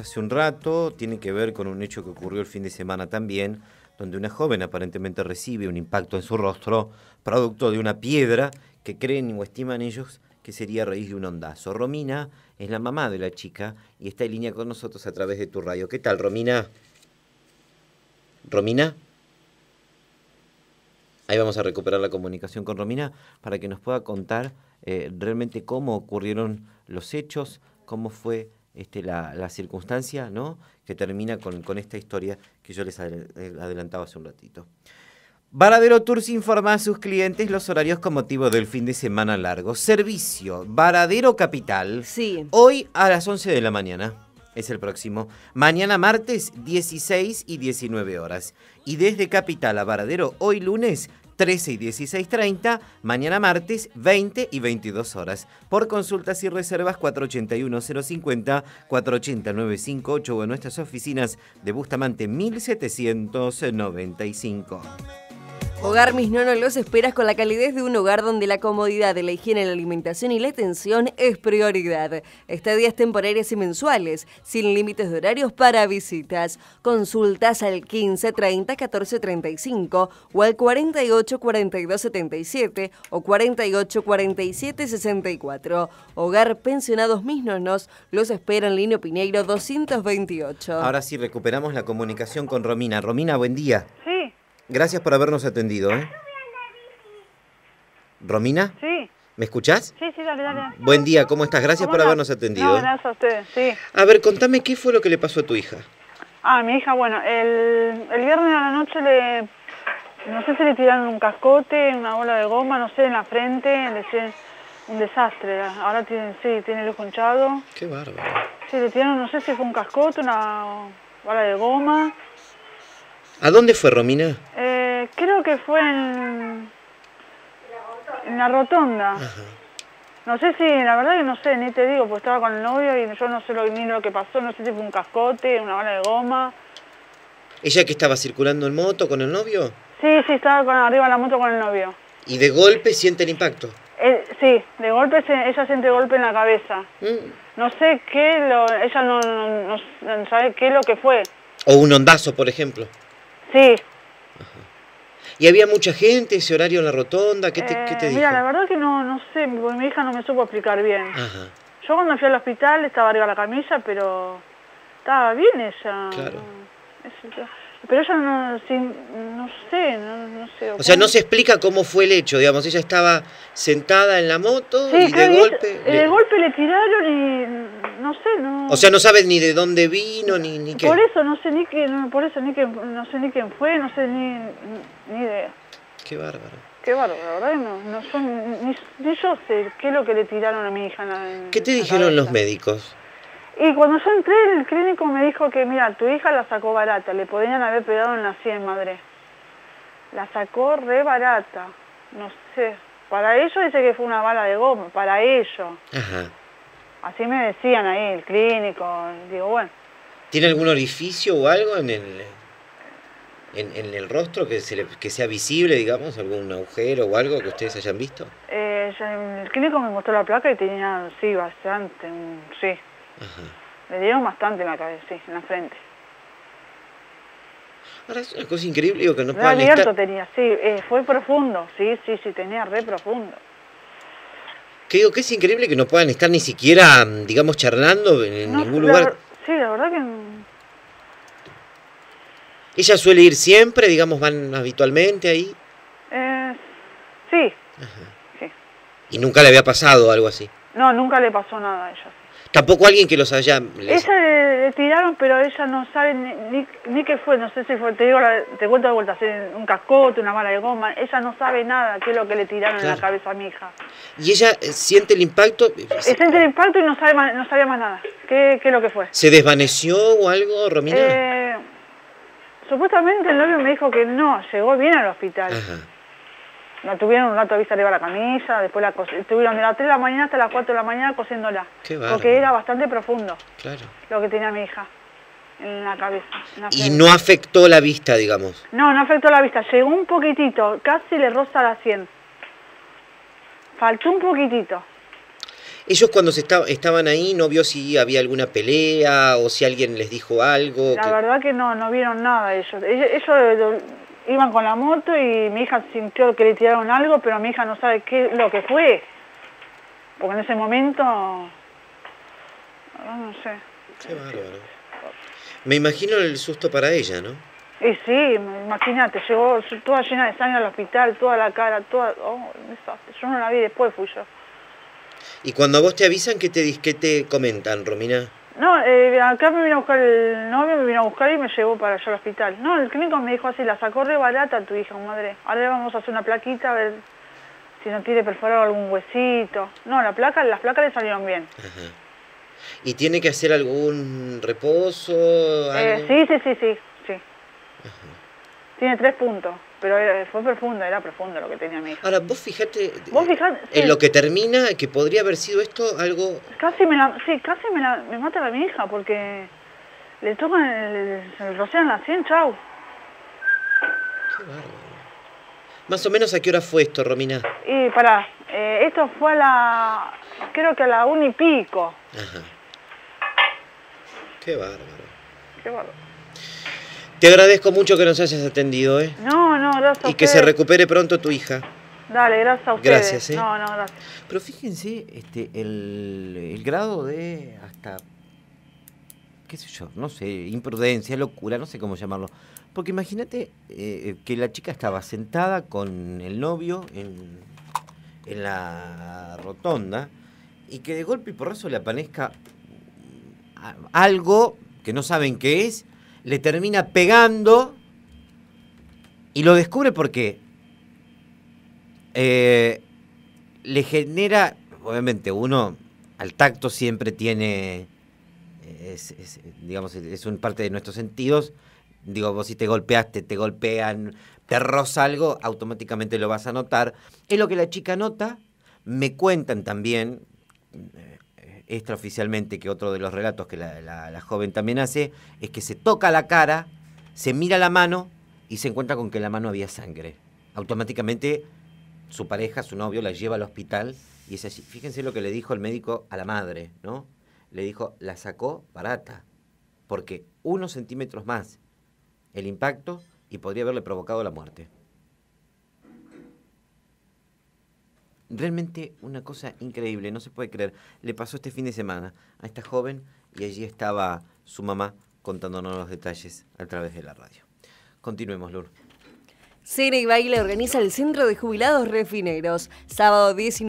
hace un rato tiene que ver con un hecho que ocurrió el fin de semana también, donde una joven aparentemente recibe un impacto en su rostro, producto de una piedra que creen o estiman ellos que sería raíz de un ondazo. Romina es la mamá de la chica y está en línea con nosotros a través de tu radio. ¿Qué tal, Romina? ¿Romina? Ahí vamos a recuperar la comunicación con Romina para que nos pueda contar eh, realmente cómo ocurrieron los hechos, cómo fue este, la, circunstancia ¿no? que termina con, con, esta historia que yo les eh, adelantaba hace un ratito. Varadero Tours informa a sus clientes los horarios con motivo del fin de semana largo. Servicio, Varadero Capital. Sí. Hoy a las 11 de la mañana. Es el próximo. Mañana martes 16 y 19 horas. Y desde Capital a Varadero hoy lunes 13 y 16.30, mañana martes 20 y 22 horas. Por consultas y reservas 481-050, 480-958 o en nuestras oficinas de Bustamante 1795. Hogar Mis Nonos los esperas con la calidez de un hogar donde la comodidad de la higiene, la alimentación y la atención es prioridad. Estadías temporarias y mensuales, sin límites de horarios para visitas. Consultas al 15 30 14 35 o al 48 42 77 o 48 47 64. Hogar Pensionados Mis Nonos los espera en Línea Pineiro 228. Ahora sí recuperamos la comunicación con Romina. Romina, buen día. Sí. Gracias por habernos atendido. ¿eh? ¿Romina? Sí. ¿Me escuchás? Sí, sí, dale, dale. Buen día, ¿cómo estás? Gracias por habernos atendido. gracias a ustedes, sí. A ver, contame qué fue lo que le pasó a tu hija. Ah, mi hija, bueno, el, el viernes a la noche le... No sé si le tiraron un cascote, una bola de goma, no sé, en la frente, le un desastre. Ahora tiene, sí, tiene el ojo hinchado. Qué bárbaro. Sí, le tiraron, no sé si fue un cascote, una bola de goma. ¿A dónde fue Romina? Eh, creo que fue en, en la rotonda. No sé si, la verdad que no sé, ni te digo, porque estaba con el novio y yo no sé lo, ni lo que pasó, no sé si fue un cascote, una bala de goma. ¿Ella que estaba circulando en moto con el novio? Sí, sí, estaba con, arriba de la moto con el novio. ¿Y de golpe siente el impacto? Eh, sí, de golpe ella siente golpe en la cabeza. Mm. No sé qué, lo, ella no, no, no sabe qué es lo que fue. ¿O un ondazo, por ejemplo? Sí. ¿Y había mucha gente ese horario en la rotonda? ¿Qué te, ¿qué te eh, dijo? Mira, la verdad que no, no sé, porque mi hija no me supo explicar bien. Yo cuando fui al hospital estaba arriba de la camilla, pero estaba bien ella. Claro. Pero ella no, no sé, no, sé. O sea, no se explica cómo fue el hecho, digamos. Ella estaba sentada en la moto y de golpe... De golpe le tiraron y no sé, no... O sea, no sabes ni de dónde vino, ni, ni qué. Por eso no sé ni qué, por eso ni que, no sé ni quién fue, no sé ni, ni idea. Qué bárbaro. Qué bárbaro, la verdad no, no son, ni, ni, yo sé qué es lo que le tiraron a mi hija. En, ¿Qué te dijeron los médicos? Y cuando yo entré, el clínico me dijo que, mira, tu hija la sacó barata, le podían haber pegado en la 100, madre. La sacó re barata, no sé. Para ellos dice que fue una bala de goma, para ellos. Ajá. Así me decían ahí, el clínico, digo, bueno. ¿Tiene algún orificio o algo en el, en, el rostro que, se que sea visible, digamos, algún agujero o algo que ustedes hayan visto? Eh, el clínico me mostró la placa y tenía, sí, bastante, sí. Le dieron bastante en la cabeza, sí, en la frente. Ahora es una cosa increíble digo, que no puedan abierto tenía, sí, eh, fue profundo, sí, sí, sí, tenía re profundo. Que digo que es increíble que no puedan estar ni siquiera, digamos, charlando en ningún lugar. Sí, la verdad que... ¿Ella suele ir siempre, digamos, van habitualmente ahí? Eh, sí. sí. ¿Y nunca le había pasado algo así? No, nunca le pasó nada a ella. Tampoco alguien que los haya... Ella le, tiraron, pero ella no sabe ni, ni, qué fue, no sé si fue, te digo, te cuento de vuelta, un cascote, una bala de goma, ella no sabe nada qué es lo que le tiraron en la cabeza a mi hija. ¿Y ella eh, siente el impacto? Eh, siente el impacto y no sabe no sabía más nada, ¿Qué, qué es lo que fue. ¿Se desvaneció o algo, Romina? Eh, supuestamente el novio me dijo que no, llegó bien al hospital. Ajá. La tuvieron un rato vista arriba de la camisa, después la estuvieron de las 3 de la mañana hasta las 4 de la mañana cosiéndola. porque era bastante profundo claro. lo que tenía mi hija en la cabeza. y no afectó la vista, digamos. No, no afectó la vista. Llegó un poquitito, casi le roza la 100. Faltó un poquitito. Ellos cuando se estaban ahí no vio si había alguna pelea o si alguien les dijo algo. La verdad que no, no vieron nada ellos. Ellos, iban con la moto y mi hija sintió que le tiraron algo, pero mi hija no sabe qué lo que fue. Porque en ese momento, no sé. Qué bárbaro. Me imagino el susto para ella, ¿no? Y sí, imagínate, llegó toda llena de sangre al hospital, toda la cara, toda... Oh, Yo no la vi, después fui yo. ¿Y cuando vos te avisan, qué te, qué te comentan, Romina? No, eh, acá me vino a buscar el novio, me vino a buscar y me llevó para allá al hospital. No, el clínico me dijo así, la sacó re barata tu hija, madre. Ahora le vamos a hacer una plaquita a ver si no tiene perforado algún huesito. No, la placa, las placas le salieron bien. Ajá. ¿Y tiene que hacer algún reposo? Eh, sí, sí, sí, sí, sí. Tiene tres puntos. Pero fue profundo, era profundo lo que tenía mi hija. Ahora, vos fijate, ¿Vos en lo que termina, que podría haber sido esto algo... Casi me la, sí, casi me, la, me mata a mi hija, porque le tocan, el, se le rocian la 100, chau. Qué bárbaro. Más o menos a qué hora fue esto, Romina? Y pará, eh, esto fue a la, creo que a la una y pico. Ajá. Qué bárbaro. Qué bárbaro. Te agradezco mucho que nos hayas atendido, ¿eh? No, no, gracias. Y que se recupere pronto tu hija. Dale, gracias a ustedes. Gracias, ¿eh? No, no, gracias. Pero fíjense este, el, grado de hasta, qué sé yo, no sé, imprudencia, locura, no sé cómo llamarlo. Porque imagínate eh, que la chica estaba sentada con el novio en, en la rotonda y que de golpe y porrazo le aparezca algo que no saben qué es le termina pegando y lo descubre porque eh, le genera, obviamente uno al tacto siempre tiene, digamos, es un parte de nuestros sentidos. Digo, vos si te golpeaste, te golpean, te algo, automáticamente lo vas a notar. Es lo que la chica nota. Me cuentan también, extraoficialmente, que otro de los relatos que la, joven también hace, es que se toca la cara, se mira la mano y se encuentra con que en la mano había sangre. Automáticamente su pareja, su novio, la lleva al hospital y es así. Fíjense lo que le dijo el médico a la madre, ¿no? Le dijo, la sacó barata, porque unos centímetros más el impacto y podría haberle provocado la muerte. Realmente una cosa increíble, no se puede creer. Le pasó este fin de semana a esta joven y allí estaba su mamá contándonos los detalles a través de la radio. Continuemos, Lur. Cena y Baile organiza el Centro de Jubilados Refineros, sábado 19.